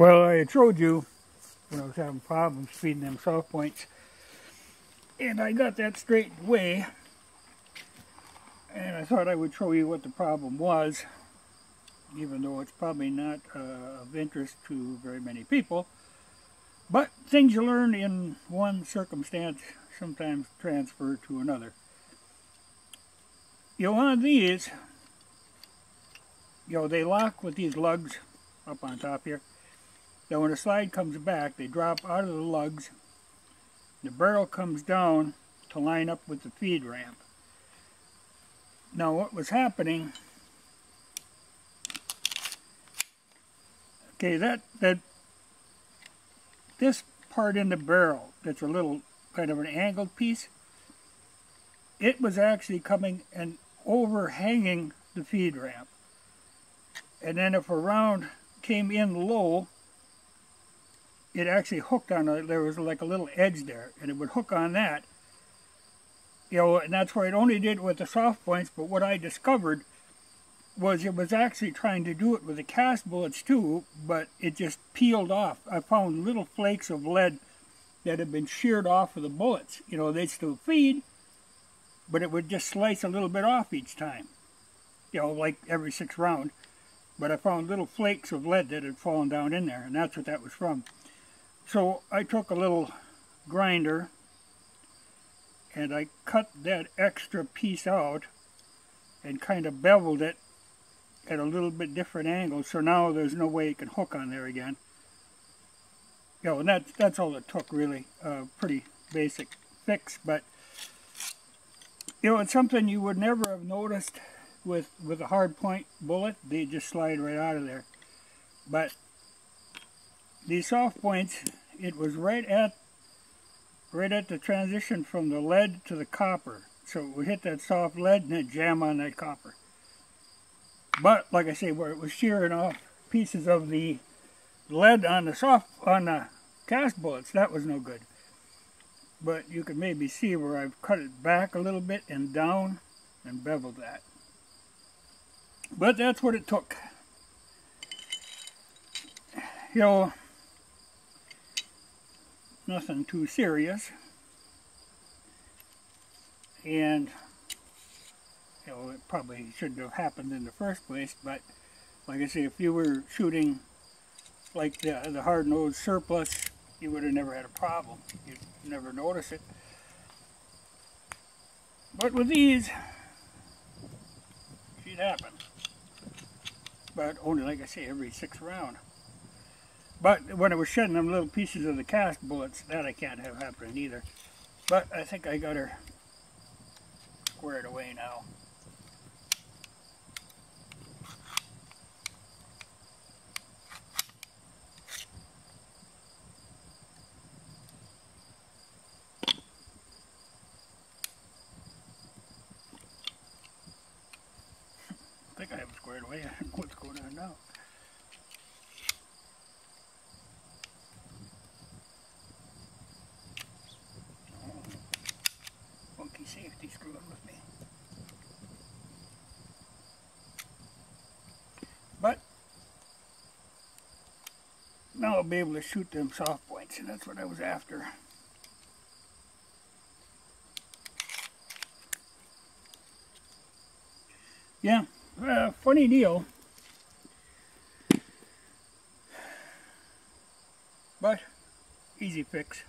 Well, I showed you when I was having problems feeding them soft points. And I got that straightened away. And I thought I would show you what the problem was, even though it's probably not uh, of interest to very many people. But things you learn in one circumstance sometimes transfer to another. You know, on these, you know, they lock with these lugs up on top here. Then when the slide comes back, they drop out of the lugs. The barrel comes down to line up with the feed ramp. Now what was happening, okay, that, that, this part in the barrel, that's a little kind of an angled piece, it was actually coming and overhanging the feed ramp. And then if a round came in low, it actually hooked on a, there was like a little edge there, and it would hook on that. You know, and that's where it only did it with the soft points, but what I discovered was it was actually trying to do it with the cast bullets too, but it just peeled off. I found little flakes of lead that had been sheared off of the bullets. You know, they'd still feed, but it would just slice a little bit off each time. You know, like every six round. But I found little flakes of lead that had fallen down in there, and that's what that was from. So I took a little grinder and I cut that extra piece out and kind of beveled it at a little bit different angle so now there's no way it can hook on there again. You know, and that's, that's all it took really, uh, pretty basic fix, but you know, it's something you would never have noticed with, with a hard point bullet, they just slide right out of there. But these soft points, it was right at right at the transition from the lead to the copper. So would hit that soft lead and it jam on that copper. But like I say, where it was shearing off pieces of the lead on the soft on the cast bullets, that was no good. But you can maybe see where I've cut it back a little bit and down and beveled that. But that's what it took. You know, nothing too serious. And, you know, it probably shouldn't have happened in the first place, but like I say, if you were shooting like the, the hard-nosed surplus, you would have never had a problem. You'd never notice it. But with these, it happen. But only, like I say, every six round. But when I was shedding them little pieces of the cast bullets, that I can't have happening either. But I think I got her squared away now. I think I have squared away. What's going on now? Safety screwing with me. But now I'll be able to shoot them soft points, and that's what I was after. Yeah, uh, funny deal. But easy fix.